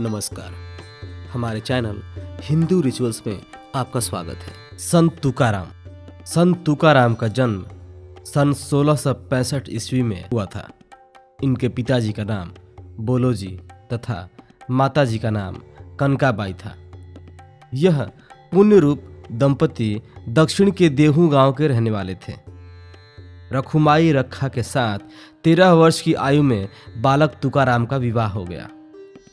नमस्कार। हमारे channel Hindu rituals में आपका स्वागत है। संत तुकाराम। संत तुकाराम का जन्म सन सोलह सौ पैंसठ ईस्वी में हुआ था। इनके पिताजी का नाम बोलोजी तथा माताजी का नाम कनकाबाई था। यह पुण्य रूप दंपति दक्षिण के देहू गाँव के रहने वाले थे। रखुमाई रखा के साथ तेरह वर्ष की आयु में बालक तुकाराम का विवाह हो गया।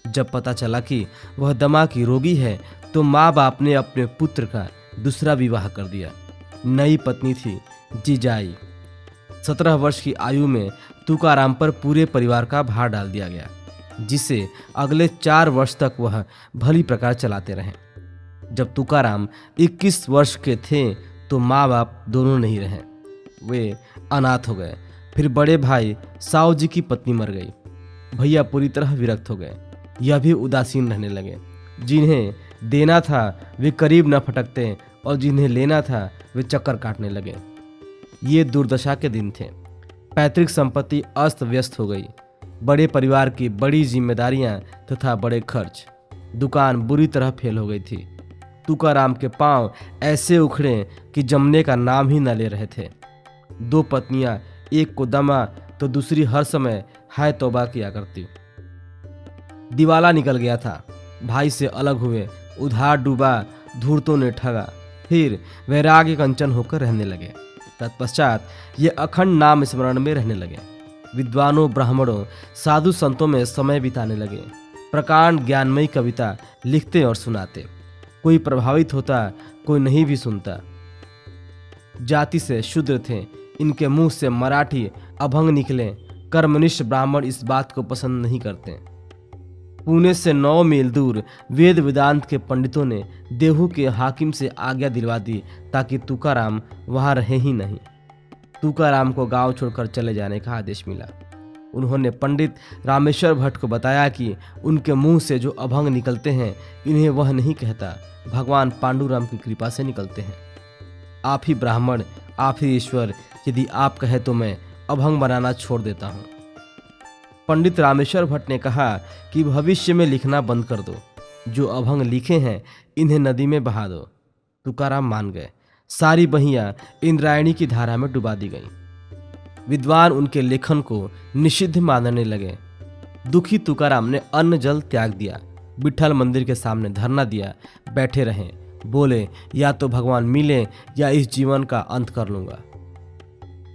जब पता चला कि वह दमा की रोगी है तो माँ बाप ने अपने पुत्र का दूसरा विवाह कर दिया। नई पत्नी थी जीजाई। सत्रह वर्ष की आयु में तुकाराम पर पूरे परिवार का भार डाल दिया गया, जिसे अगले चार वर्ष तक वह भली प्रकार चलाते रहे। जब तुकाराम 21 वर्ष के थे तो माँ बाप दोनों नहीं रहे। वे अनाथ हो गए। फिर बड़े भाई साव जी की पत्नी मर गई। भैया पूरी तरह विरक्त हो गए। यह भी उदासीन रहने लगे। जिन्हें देना था, वे करीब न फटकते और जिन्हें लेना था, वे चक्कर काटने लगे। ये दुर्दशा के दिन थे। पैतृक संपत्ति अस्त व्यस्त हो गई। बड़े परिवार की बड़ी जिम्मेदारियाँ तथा बड़े खर्च। दुकान बुरी तरह फेल हो गई थी। तुकाराम के पाँव ऐसे उखड़े कि जमने का नाम ही न ले रहे थे। दो पत्नियाँ, एक को दमा तो दूसरी हर समय हाय तौबा किया करती। दिवाला निकल गया था। भाई से अलग हुए, उधार डूबा धूर्तों ने ठगा। फिर वैराग्य कंचन होकर रहने लगे। तत्पश्चात ये अखंड नाम स्मरण में रहने लगे। विद्वानों, ब्राह्मणों, साधु संतों में समय बिताने लगे। प्रकांड ज्ञानमयी कविता लिखते और सुनाते। कोई प्रभावित होता, कोई नहीं भी सुनता। जाति से शुद्र थे, इनके मुँह से मराठी अभंग निकले। कर्मनिष्ठ ब्राह्मण इस बात को पसंद नहीं करते। पुणे से नौ मील दूर वेद वेदांत के पंडितों ने देहू के हाकिम से आज्ञा दिलवा दी ताकि तुकाराम वहाँ रहे ही नहीं। तुकाराम को गाँव छोड़कर चले जाने का आदेश मिला। उन्होंने पंडित रामेश्वर भट्ट को बताया कि उनके मुँह से जो अभंग निकलते हैं, इन्हें वह नहीं कहता। भगवान पांडुराम की कृपा से निकलते हैं। आप ही ब्राह्मण, आप ही ईश्वर, यदि आप कहे तो मैं अभंग बनाना छोड़ देता हूँ। पंडित रामेश्वर भट्ट ने कहा कि भविष्य में लिखना बंद कर दो। जो अभंग लिखे हैं, इन्हें नदी में बहा दो। तुकाराम मान गए। सारी बहियाँ इंद्रायणी की धारा में डुबा दी गईं। विद्वान उनके लेखन को निषिद्ध मानने लगे। दुखी तुकाराम ने अन्न जल त्याग दिया। विठल मंदिर के सामने धरना दिया। बैठे रहे। बोले, या तो भगवान मिले, या इस जीवन का अंत कर लूँगा।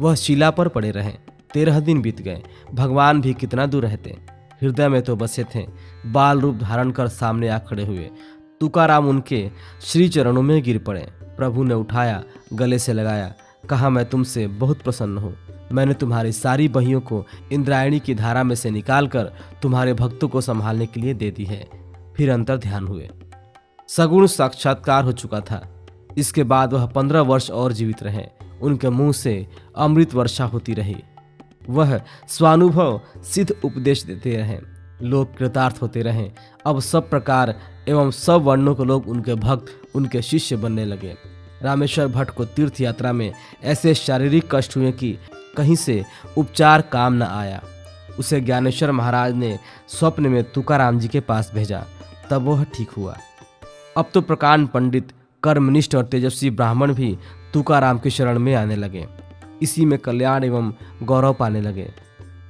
वह शिला पर पड़े रहे। तेरह दिन बीत गए। भगवान भी कितना दूर रहते। हृदय में तो बसे थे। बाल रूप धारण कर सामने आ खड़े हुए। तुकाराम उनके श्री चरणों में गिर पड़े। प्रभु ने उठाया, गले से लगाया, कहा, मैं तुमसे बहुत प्रसन्न हूँ। मैंने तुम्हारी सारी बहियों को इंद्रायणी की धारा में से निकालकर तुम्हारे भक्तों को संभालने के लिए दे दी है। फिर अंतर ध्यान हुए। सगुण साक्षात्कार हो चुका था। इसके बाद वह पंद्रह वर्ष और जीवित रहे। उनके मुँह से अमृत वर्षा होती रही। वह स्वानुभव सिद्ध उपदेश देते रहे, लोग कृतार्थ होते रहे। अब सब प्रकार एवं सब वर्णों के लोग उनके भक्त, उनके शिष्य बनने लगे। रामेश्वर भट्ट को तीर्थ यात्रा में ऐसे शारीरिक कष्ट हुए कि कहीं से उपचार काम न आया। उसे ज्ञानेश्वर महाराज ने स्वप्न में तुकाराम जी के पास भेजा, तब वह ठीक हुआ। अब तो प्रकांड पंडित, कर्मनिष्ठ और तेजस्वी ब्राह्मण भी तुकाराम के शरण में आने लगे। इसी में कल्याण एवं गौरव पाने लगे।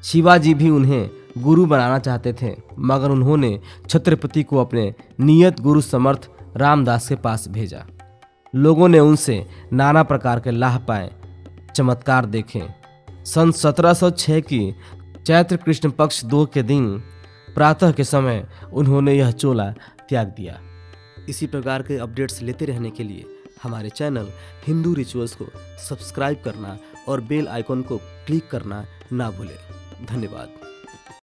शिवाजी भी उन्हें गुरु बनाना चाहते थे, मगर उन्होंने छत्रपति को अपने नियत गुरु समर्थ रामदास के पास भेजा। लोगों ने उनसे नाना प्रकार के लाभ पाए, चमत्कार देखे। सन 1706 की चैत्र कृष्ण पक्ष दो के दिन प्रातः के समय उन्होंने यह चोला त्याग दिया। इसी प्रकार के अपडेट्स लेते रहने के लिए हमारे चैनल हिंदू रिचुअल्स को सब्सक्राइब करना और बेल आइकॉन को क्लिक करना ना भूलें। धन्यवाद।